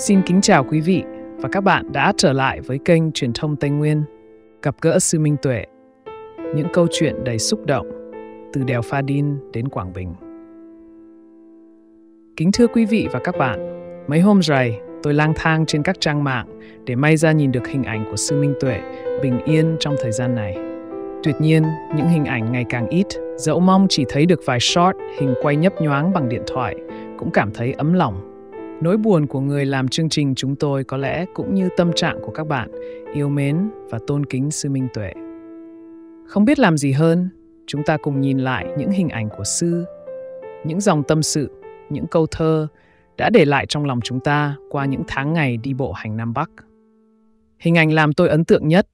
Xin kính chào quý vị và các bạn đã trở lại với kênh Truyền thông Tây Nguyên, gặp gỡ sư Minh Tuệ, những câu chuyện đầy xúc động từ đèo Pha Đin đến Quảng Bình. Kính thưa quý vị và các bạn, mấy hôm rồi tôi lang thang trên các trang mạng để may ra nhìn được hình ảnh của sư Minh Tuệ bình yên trong thời gian này. Tuyệt nhiên, những hình ảnh ngày càng ít, dẫu mong chỉ thấy được vài shot hình quay nhấp nhoáng bằng điện thoại, cũng cảm thấy ấm lòng Nỗi buồn của người làm chương trình chúng tôi có lẽ cũng như tâm trạng của các bạn, yêu mến và tôn kính sư Minh Tuệ. Không biết làm gì hơn, chúng ta cùng nhìn lại những hình ảnh của sư, những dòng tâm sự, những câu thơ đã để lại trong lòng chúng ta qua những tháng ngày đi bộ hành Nam Bắc. Hình ảnh làm tôi ấn tượng nhất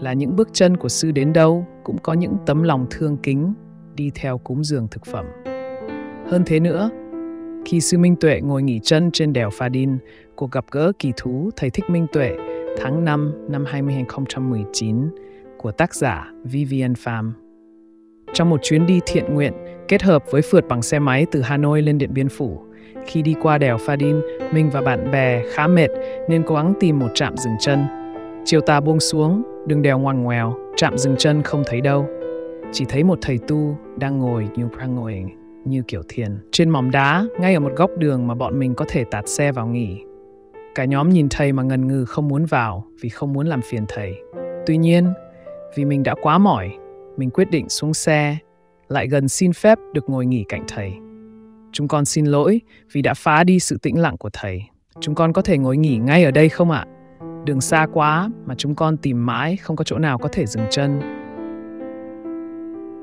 là những bước chân của sư đến đâu cũng có những tấm lòng thương kính đi theo cúng dường thực phẩm. Hơn thế nữa, khi Sư Minh Tuệ ngồi nghỉ chân trên đèo Pha Đin, cuộc gặp gỡ kỳ thú Thầy Thích Minh Tuệ tháng 5 năm 2019 của tác giả Vivian Pham. Trong một chuyến đi thiện nguyện kết hợp với phượt bằng xe máy từ Hà Nội lên Điện Biên Phủ, khi đi qua đèo Pha Đin, mình và bạn bè khá mệt nên cố gắng tìm một trạm dừng chân. Chiều tà buông xuống, đường đèo ngoằn ngoèo, trạm dừng chân không thấy đâu. Chỉ thấy một thầy tu đang ngồi như đang ngồi như kiểu thiền. Trên mỏm đá, ngay ở một góc đường mà bọn mình có thể tạt xe vào nghỉ. Cả nhóm nhìn thầy mà ngần ngừ không muốn vào vì không muốn làm phiền thầy. Tuy nhiên, vì mình đã quá mỏi, mình quyết định xuống xe, lại gần xin phép được ngồi nghỉ cạnh thầy. Chúng con xin lỗi vì đã phá đi sự tĩnh lặng của thầy. Chúng con có thể ngồi nghỉ ngay ở đây không ạ? Đường xa quá mà chúng con tìm mãi không có chỗ nào có thể dừng chân.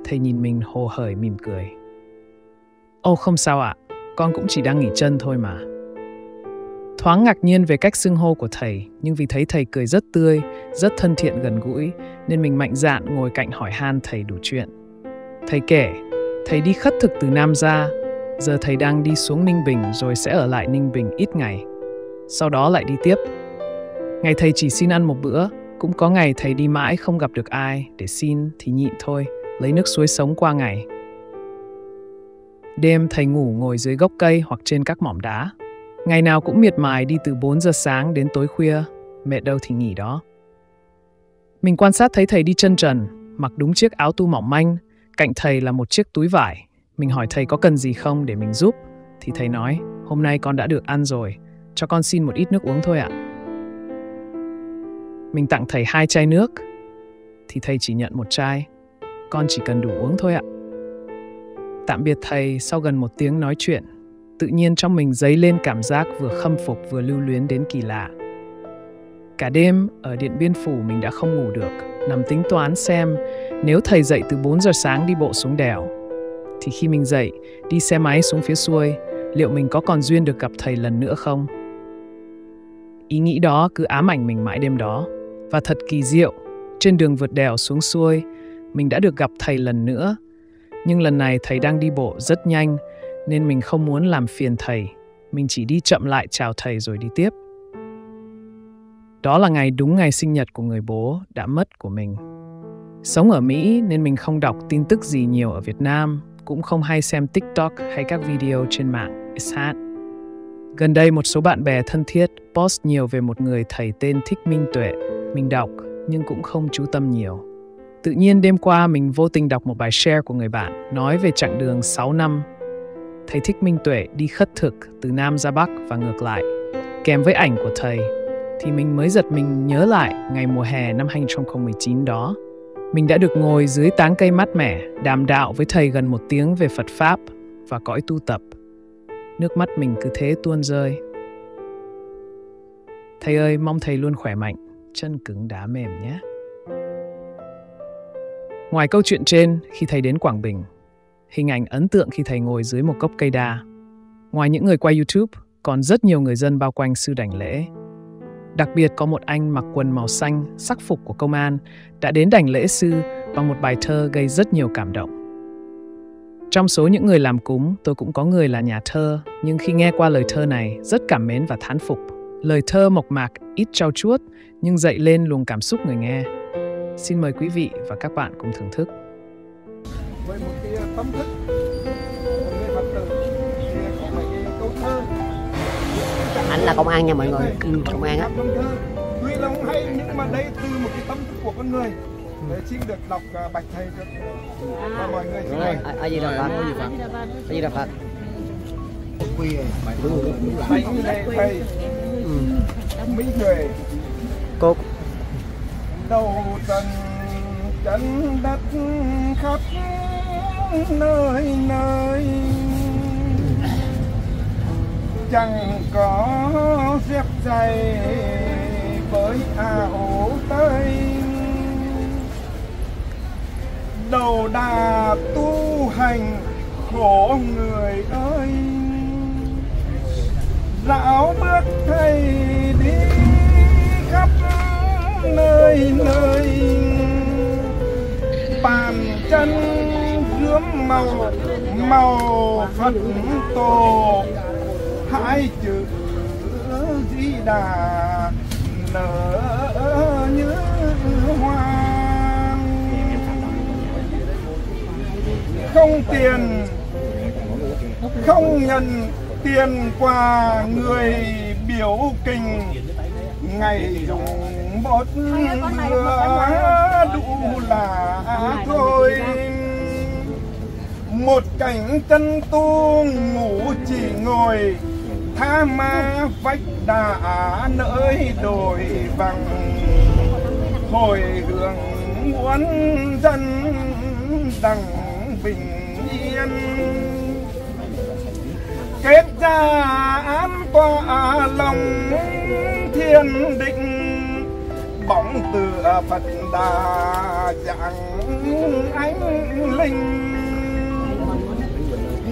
Thầy nhìn mình hồ hởi mỉm cười. Ồ không sao ạ, con cũng chỉ đang nghỉ chân thôi mà. Thoáng ngạc nhiên về cách xưng hô của thầy, nhưng vì thấy thầy cười rất tươi, rất thân thiện gần gũi, nên mình mạnh dạn ngồi cạnh hỏi han thầy đủ chuyện. Thầy kể, thầy đi khất thực từ Nam ra, giờ thầy đang đi xuống Ninh Bình rồi sẽ ở lại Ninh Bình ít ngày. Sau đó lại đi tiếp. Ngày thầy chỉ xin ăn một bữa, cũng có ngày thầy đi mãi không gặp được ai, để xin thì nhịn thôi, lấy nước suối sống qua ngày. Đêm thầy ngủ ngồi dưới gốc cây hoặc trên các mỏm đá. Ngày nào cũng miệt mài đi từ 4 giờ sáng đến tối khuya, mệt đâu thì nghỉ đó. Mình quan sát thấy thầy đi chân trần, mặc đúng chiếc áo tu mỏng manh, cạnh thầy là một chiếc túi vải. Mình hỏi thầy có cần gì không để mình giúp, thì thầy nói, hôm nay con đã được ăn rồi, cho con xin một ít nước uống thôi ạ. Mình tặng thầy hai chai nước, thì thầy chỉ nhận một chai, con chỉ cần đủ uống thôi ạ. Tạm biệt thầy sau gần một tiếng nói chuyện, tự nhiên trong mình dấy lên cảm giác vừa khâm phục vừa lưu luyến đến kỳ lạ. Cả đêm ở Điện Biên Phủ mình đã không ngủ được, nằm tính toán xem nếu thầy dậy từ 4 giờ sáng đi bộ xuống đèo, thì khi mình dậy, đi xe máy xuống phía xuôi, liệu mình có còn duyên được gặp thầy lần nữa không? Ý nghĩ đó cứ ám ảnh mình mãi đêm đó. Và thật kỳ diệu, trên đường vượt đèo xuống xuôi, mình đã được gặp thầy lần nữa nhưng lần này thầy đang đi bộ rất nhanh nên mình không muốn làm phiền thầy. Mình chỉ đi chậm lại chào thầy rồi đi tiếp. Đó là ngày đúng ngày sinh nhật của người bố đã mất của mình. Sống ở Mỹ nên mình không đọc tin tức gì nhiều ở Việt Nam, cũng không hay xem TikTok hay các video trên mạng. It's Gần đây một số bạn bè thân thiết post nhiều về một người thầy tên Thích Minh Tuệ. Mình đọc nhưng cũng không chú tâm nhiều. Tự nhiên đêm qua mình vô tình đọc một bài share của người bạn nói về chặng đường 6 năm. Thầy Thích Minh Tuệ đi khất thực từ Nam ra Bắc và ngược lại. Kèm với ảnh của thầy thì mình mới giật mình nhớ lại ngày mùa hè năm 2019 đó. Mình đã được ngồi dưới tán cây mát mẻ, đàm đạo với thầy gần một tiếng về Phật Pháp và cõi tu tập. Nước mắt mình cứ thế tuôn rơi. Thầy ơi, mong thầy luôn khỏe mạnh, chân cứng đá mềm nhé. Ngoài câu chuyện trên, khi thầy đến Quảng Bình, hình ảnh ấn tượng khi thầy ngồi dưới một gốc cây đa. Ngoài những người quay YouTube, còn rất nhiều người dân bao quanh sư đảnh lễ. Đặc biệt có một anh mặc quần màu xanh, sắc phục của công an, đã đến đảnh lễ sư bằng một bài thơ gây rất nhiều cảm động. Trong số những người làm cúng, tôi cũng có người là nhà thơ, nhưng khi nghe qua lời thơ này, rất cảm mến và thán phục. Lời thơ mộc mạc, ít trau chuốt, nhưng dậy lên luồng cảm xúc người nghe. Xin mời quý vị và các bạn cùng thưởng thức. Với một cái tâm thức người Phật tử thì có mấy cái câu thơ. Anh là công an nha mọi người. Ừ, công an á. tuy là không hay nhưng mà đây từ một cái tâm thức của con người. Để xin được đọc à, bạch thầy cho cho mọi người xin mời. ở gì đâu phật? Ở gì đâu phật? Lễ thầy ừ. Mỹ Huệ cốt đầu tần chân đất khắp nơi nơi. Chẳng có dép giày với áo tây. Đầu đà tu hành khổ người ơi. Dạo bước thầy đi nơi nơi. Bàn chân rướm màu màu phật tổ. Hai chữ di đà nở như hoa không tiền, không nhận tiền quà người biểu tình ngày dùng bột bữa đủ là thôi. Một cảnh chân tu ngủ chỉ ngồi tha ma vách đá nơi đồi bằng hồi hướng muốn dân đặng bình yên. Kết ra án tòa lòng thiên định bóng tựa phật đà dạng ánh linh.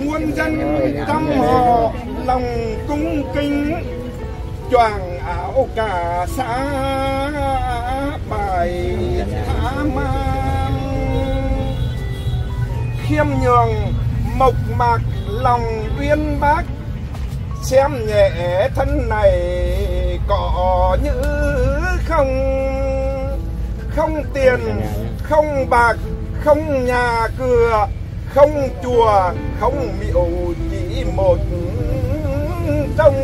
Muôn dân trăm họ lòng cung kính, choàng áo cả xã bài thả mang. Khiêm nhường, mộc mạc, lòng uyên bác, xem nhẹ thân này có như không? Không tiền không bạc không nhà cửa không chùa không miệu chỉ một trong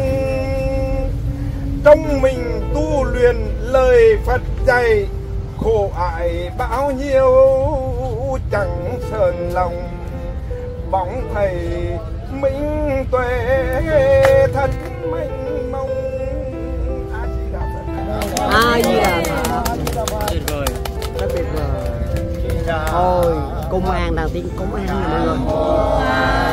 trong mình tu luyện lời Phật dạy khổ ải bao nhiêu chẳng sờn lòng. Bóng thầy minh tuệ thật mênh mông. A di đà phật. A di đà phật tuyệt vời. Rất tuyệt vời. Thôi công an đầu tiên công an nha mọi người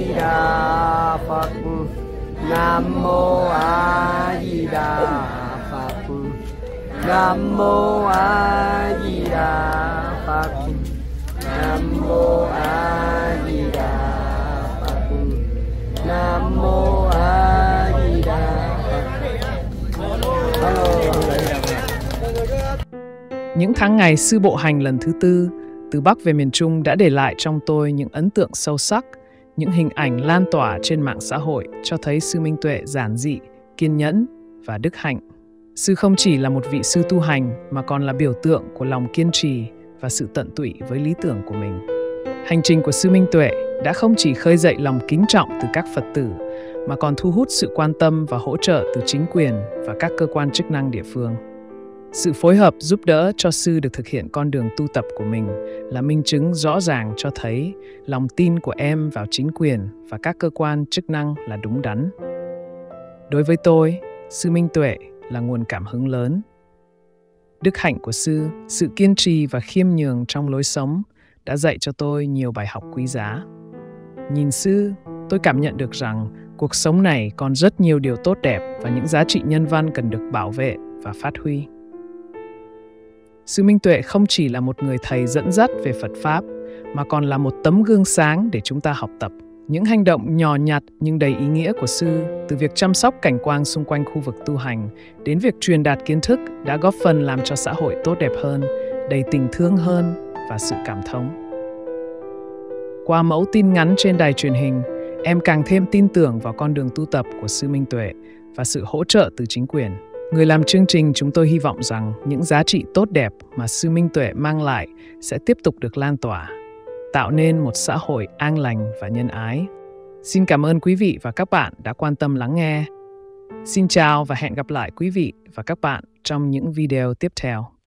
nam mô a di đà phật. Nam mô a di đà phật. Nam mô a di đà phật. Nam mô a di đà phật Những tháng ngày sư bộ hành lần thứ tư từ Bắc về miền Trung đã để lại trong tôi những ấn tượng sâu sắc, những hình ảnh lan tỏa trên mạng xã hội cho thấy sư Minh Tuệ giản dị, kiên nhẫn và đức hạnh. Sư không chỉ là một vị sư tu hành mà còn là biểu tượng của lòng kiên trì và sự tận tụy với lý tưởng của mình. Hành trình của sư Minh Tuệ đã không chỉ khơi dậy lòng kính trọng từ các Phật tử mà còn thu hút sự quan tâm và hỗ trợ từ chính quyền và các cơ quan chức năng địa phương. Sự phối hợp giúp đỡ cho sư được thực hiện con đường tu tập của mình là minh chứng rõ ràng cho thấy lòng tin của em vào chính quyền và các cơ quan chức năng là đúng đắn. Đối với tôi, sư Minh Tuệ là nguồn cảm hứng lớn. Đức hạnh của sư, sự kiên trì và khiêm nhường trong lối sống đã dạy cho tôi nhiều bài học quý giá. Nhìn sư, tôi cảm nhận được rằng cuộc sống này còn rất nhiều điều tốt đẹp và những giá trị nhân văn cần được bảo vệ và phát huy. Sư Minh Tuệ không chỉ là một người thầy dẫn dắt về Phật Pháp, mà còn là một tấm gương sáng để chúng ta học tập. Những hành động nhỏ nhặt nhưng đầy ý nghĩa của sư, từ việc chăm sóc cảnh quan xung quanh khu vực tu hành đến việc truyền đạt kiến thức đã góp phần làm cho xã hội tốt đẹp hơn, đầy tình thương hơn và sự cảm thông. Qua mẫu tin ngắn trên đài truyền hình, em càng thêm tin tưởng vào con đường tu tập của sư Minh Tuệ và sự hỗ trợ từ chính quyền. Người làm chương trình chúng tôi hy vọng rằng những giá trị tốt đẹp mà sư Minh Tuệ mang lại sẽ tiếp tục được lan tỏa, tạo nên một xã hội an lành và nhân ái. Xin cảm ơn quý vị và các bạn đã quan tâm lắng nghe. Xin chào và hẹn gặp lại quý vị và các bạn trong những video tiếp theo.